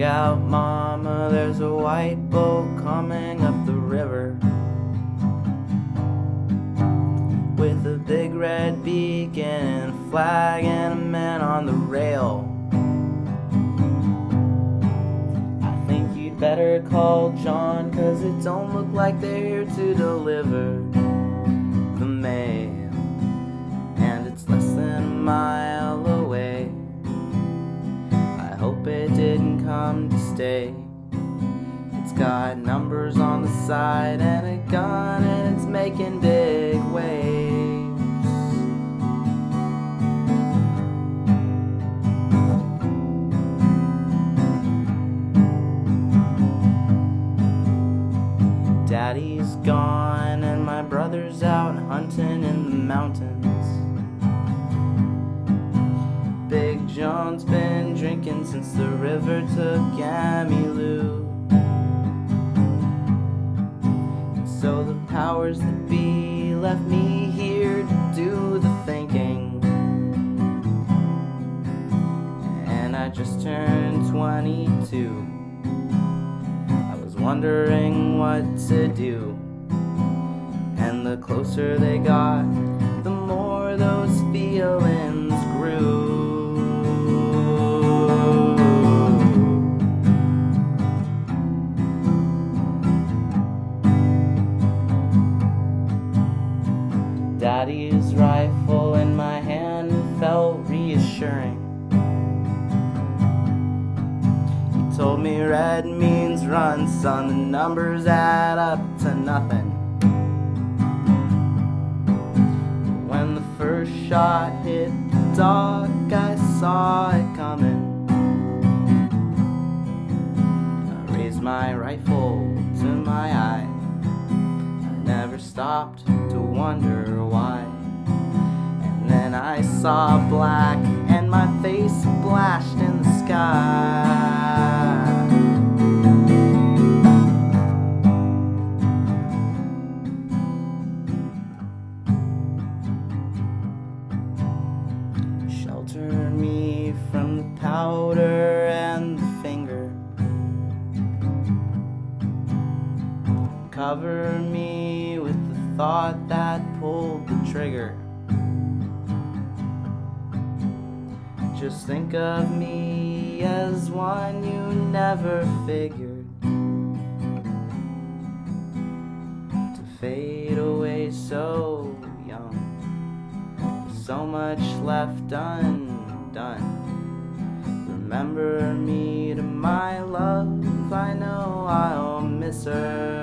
Look out, mama, there's a white boat coming up the river. With a big red beacon, a flag, and a man on the rail. I think you'd better call John, cause it don't look like they're here to deliver the mail. Come to stay. It's got numbers on the side and a gun, and it's making big waves. Daddy's gone, and my brother's out hunting in the mountains. Big John's been since the river took Emmylou. So the powers that be left me here to do the thinking. And I just turned 22. I was wondering what to do. And the closer they got, Daddy's rifle in my hand felt reassuring. He told me red means run, son, the numbers add up to nothing. When the first shot hit the dog, I saw it coming. I raised my rifle to my eye. I never stopped to wonder why. And then I saw black, and my face splashed in the sky. Shelter me from the powder and the finger. Cover me with thought that pulled the trigger. Just think of me as one you never figured to fade away so young. So much left undone. Remember me to my love, I know I'll miss her.